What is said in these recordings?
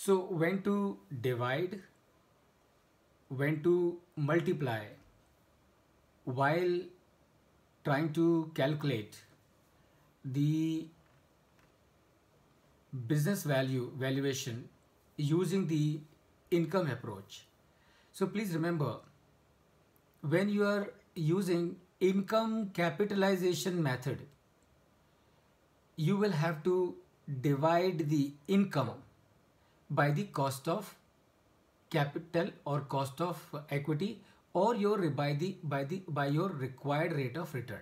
so when to divide when to multiply while trying to calculate the business value valuation using the income approach. So please remember when you are using income capitalization method, you will have to divide the income by the cost of capital or cost of equity or your by the by the by your required rate of return.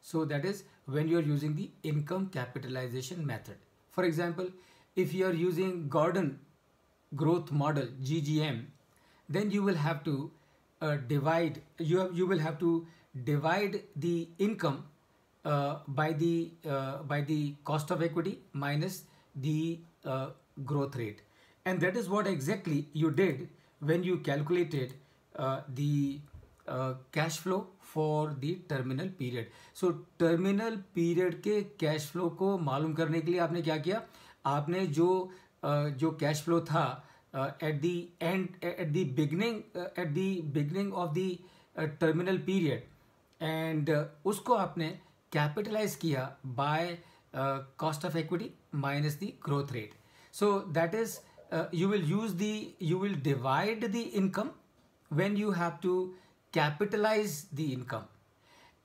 So that is when you are using the income capitalization method. For example if you are using gordon growth model ggm then you will have to uh, divide you have, you will have to divide the income uh, by the uh, by the cost of equity minus the uh, growth rate and that is what exactly you did when you calculated uh, the uh, cash flow for the terminal period so terminal period के cash flow को मालूम करने के लिए आपने क्या किया आपने जो जो कैश फ्लो था at the end at the beginning at the beginning of the terminal period and uh, उसको आपने कैपिटलाइज किया by cost of equity minus the growth rate So that is, uh, you will use the, you will divide the income when you have to capitalize the income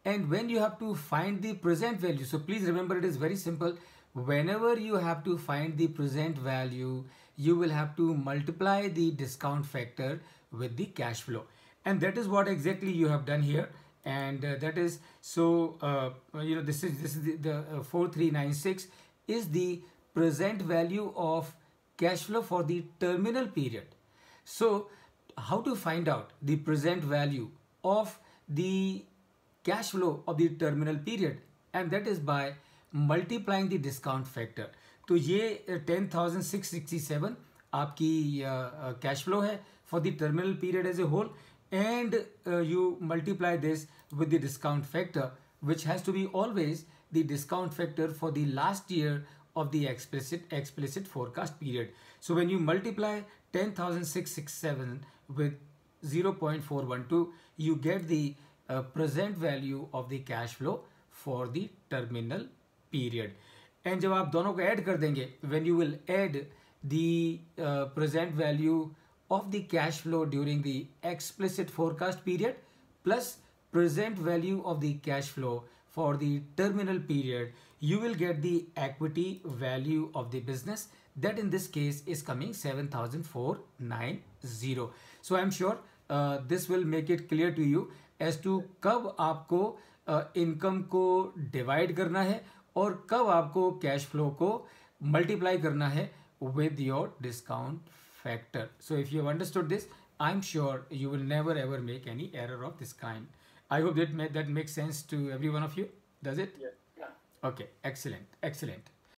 and when you have to find the present value. So please remember it is very simple. Whenever you have to find the present value, you will have to multiply the discount factor with the cash flow. And that is what exactly you have done here and uh, that is so uh, you know this is this is the, the uh, 4396 is the present value of cash flow for the terminal period so how to find out the present value of the cash flow of the terminal period and that is by multiplying the discount factor तो ये 10667 आपकी cash flow है for the terminal period as a whole and uh, you multiply this with the discount factor which has to be always the discount factor for the last year of the explicit explicit forecast period so when you multiply 10667 with 0.412 you get the uh, present value of the cash flow for the terminal period and जब आप दोनों को add कर देंगे when you will add the uh, present value of the cash flow during the explicit forecast period plus present value of the cash flow for the terminal period, you will get the equity value of the business that in this case is coming 7490. So I'm sure uh, this will make it clear to you as to कब आपको income uh, को divide करना है और कब आपको cash flow को multiply करना है with your discount factor. So if you have understood this, I'm sure you will never ever make any error of this kind. I hope that that makes sense to every one of you. Does it? Yes. Yeah. Okay. Excellent. Excellent.